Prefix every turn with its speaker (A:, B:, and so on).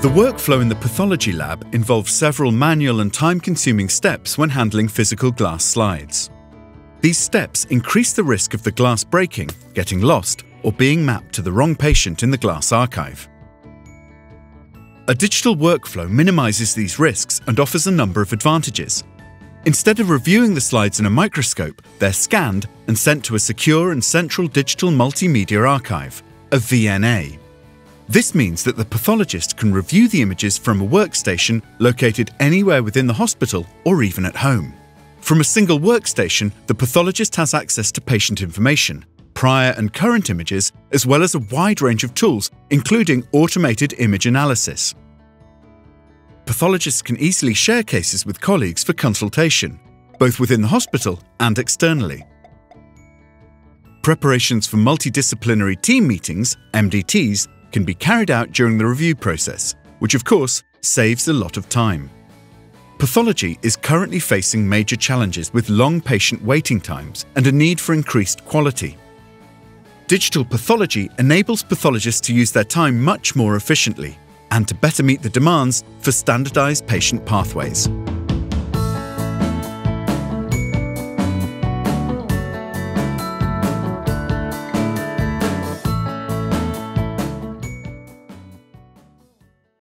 A: The workflow in the pathology lab involves several manual and time-consuming steps when handling physical glass slides. These steps increase the risk of the glass breaking, getting lost, or being mapped to the wrong patient in the glass archive. A digital workflow minimises these risks and offers a number of advantages. Instead of reviewing the slides in a microscope, they're scanned and sent to a secure and central digital multimedia archive, a VNA. This means that the pathologist can review the images from a workstation located anywhere within the hospital or even at home. From a single workstation, the pathologist has access to patient information, prior and current images, as well as a wide range of tools, including automated image analysis. Pathologists can easily share cases with colleagues for consultation, both within the hospital and externally. Preparations for multidisciplinary team meetings, MDTs, can be carried out during the review process, which of course saves a lot of time. Pathology is currently facing major challenges with long patient waiting times and a need for increased quality. Digital pathology enables pathologists to use their time much more efficiently and to better meet the demands for standardized patient pathways.